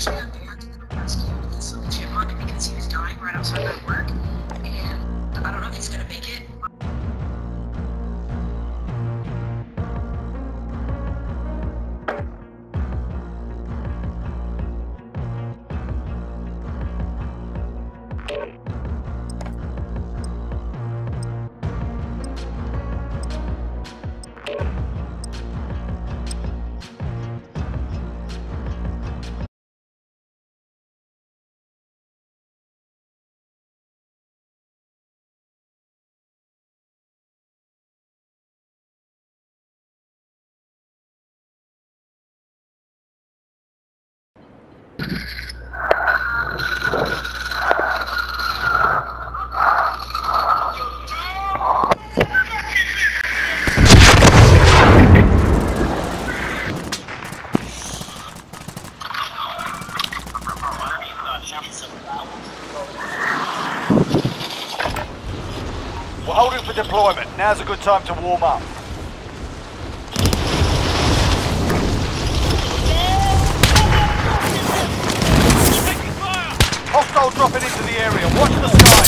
actually had, they had to go rescue this little chipmunk because he was dying right outside my work. And I don't know if he's gonna make it. Deployment. Now's a good time to warm up. Hostile dropping into the area. Watch the skies.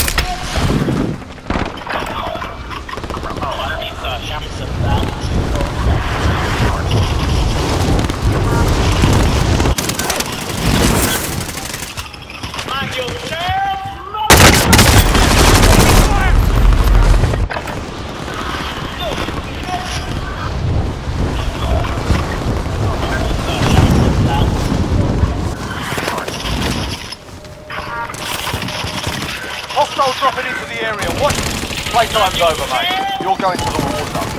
ドラ妖怪に子供を持った。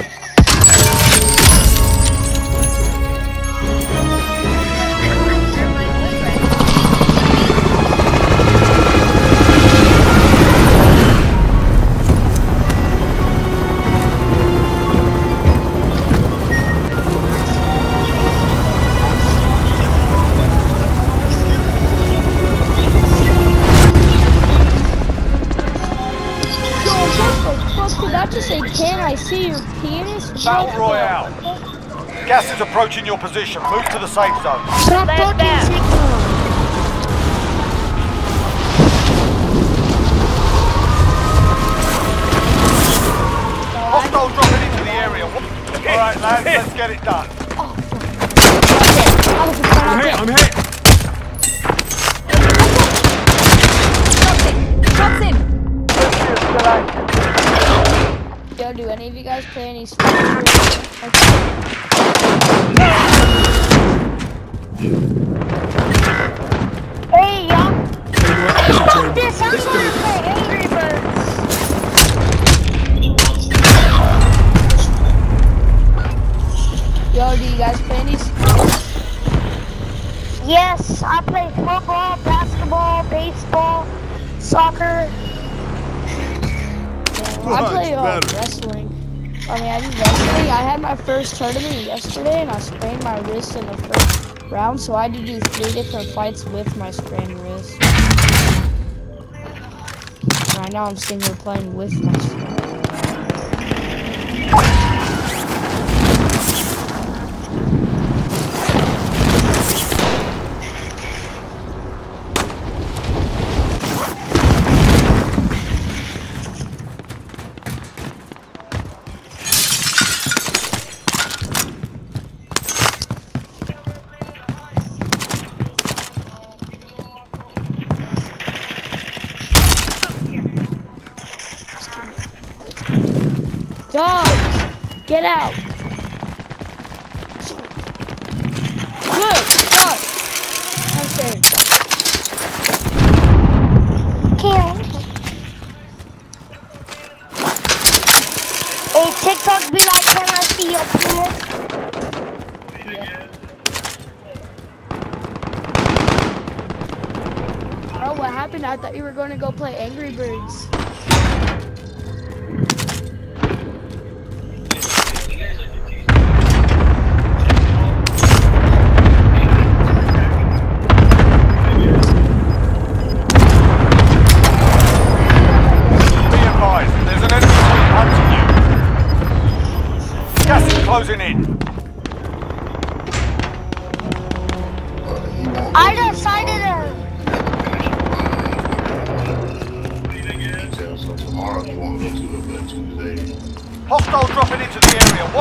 What the fuck did that just say? Can I see your penis? Battle Royale. Gas is approaching your position. Move to the safe zone. Stop fucking signal. Hostile dropping into the area. All right, lads, let's get it done. Oh, I was I'm hit, I'm hit. Any of you guys play any Hey, y'all! Fuck this! I'm gonna play Angry Birds! Yo, do you guys play any Yes, I play football, basketball, baseball, soccer. I play uh, wrestling. I mean, I do wrestling. I had my first tournament yesterday, and I sprained my wrist in the first round, so I had to do three different fights with my sprained wrist. Right now, I'm sitting here playing with my sprained Dogs, get out. Good, dog. I'm. Can't. Hey, TikTok be like, can I see your penis? Oh, what happened? I thought you were going to go play Angry Birds.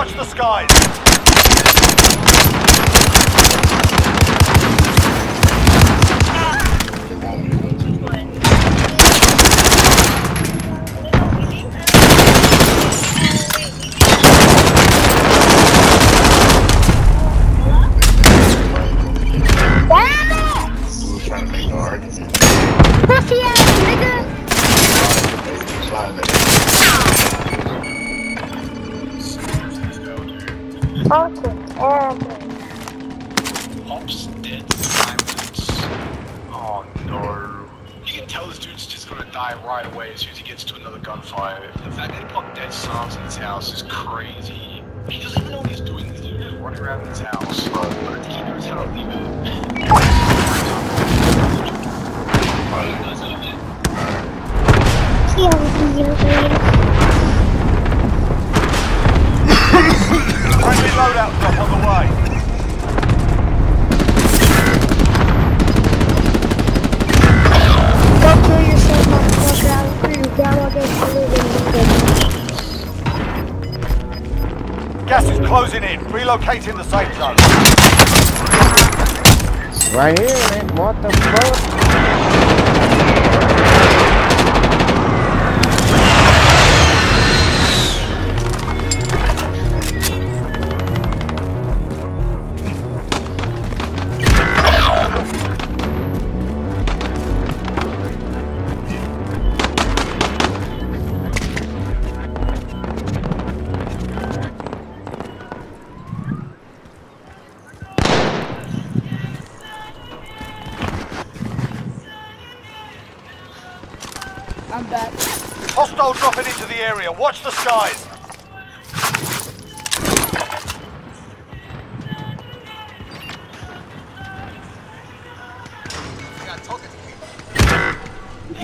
Watch the skies. Fucking horrible. Pop's dead silence. Oh no. You can tell this dude's just gonna die right away as soon as he gets to another gunfire. The fact that he put dead silence in his house is crazy. He doesn't even know what he's doing. This. He's just running around in his house. But keep his house leaving. See how we can get away. Friendly loadout drop on the way. Go kill yourself, motherfucker. I will down against the. Gas is closing in. Relocating the safe zone. Right here, man. What the fuck? I'm back. Hostile dropping into the area. Watch the skies.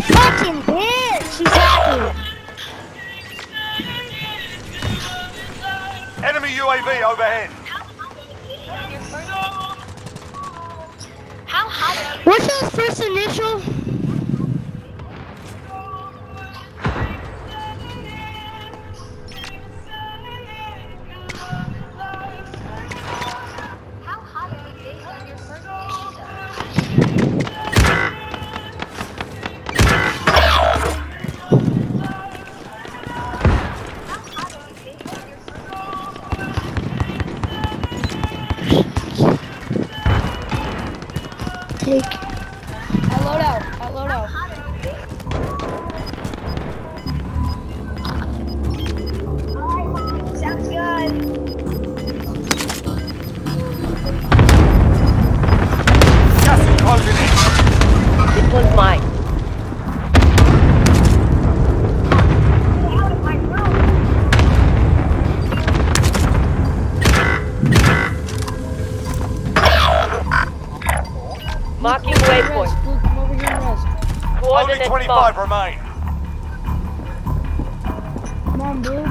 Fucking bitch. She's hacking. Enemy UAV overhead. How How What's his first initial? Take. I load out. I load out. Sounds good. Gas is closing. This one's mine. Marking Rest, waypoint. Blue, come over here and rest. Only Coordinates 25 marked. remain. Come on, Blue.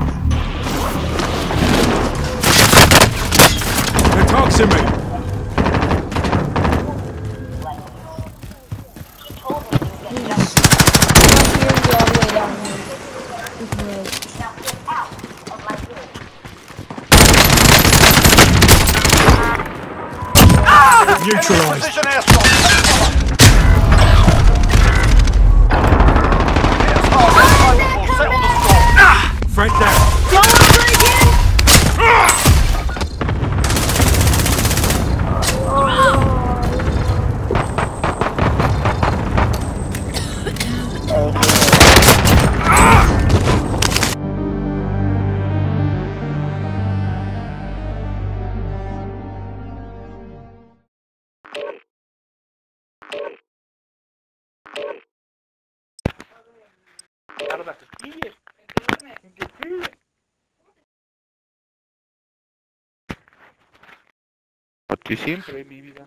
They're toxing me. Ah! I'm score. Front A ti siempre, mi vida.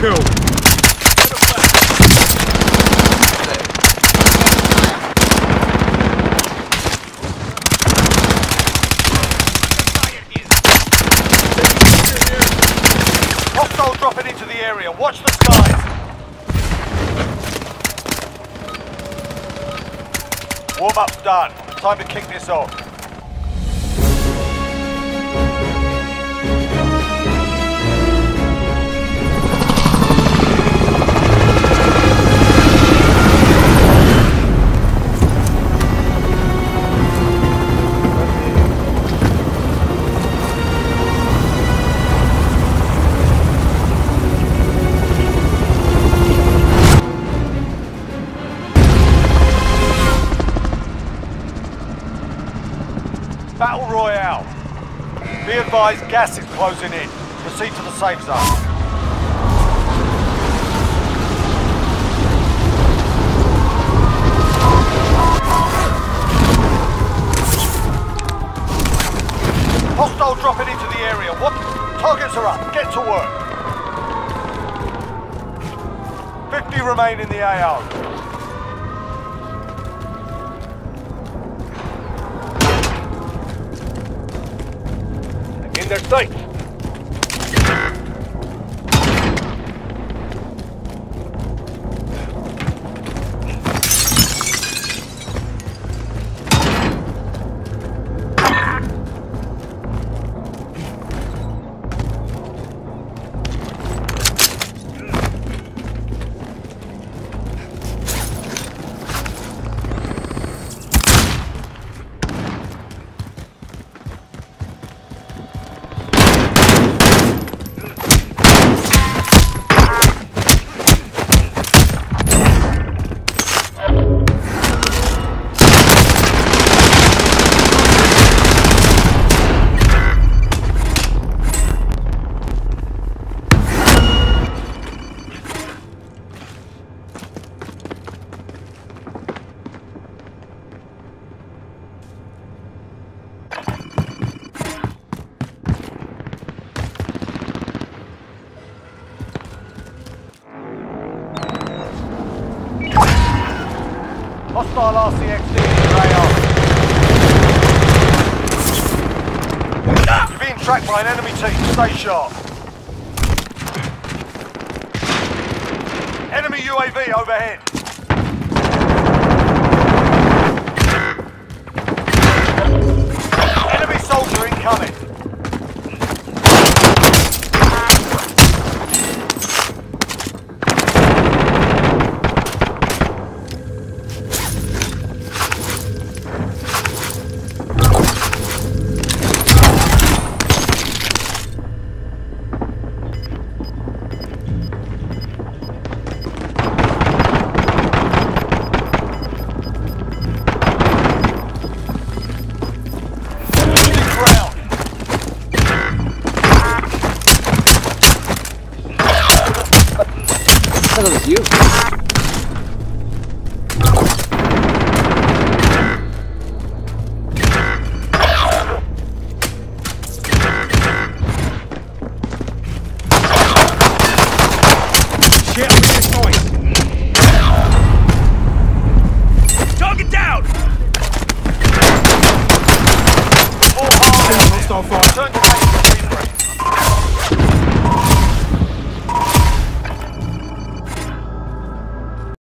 kill. Area. Watch the skies. Warm-up's done. Time to kick this off. Advised, gas is closing in. Proceed to the safe zone. Hostile dropping into the area. What? Targets are up. Get to work. 50 remain in the AO. Their sight. Tracked by an enemy team. Stay sharp. Enemy UAV overhead.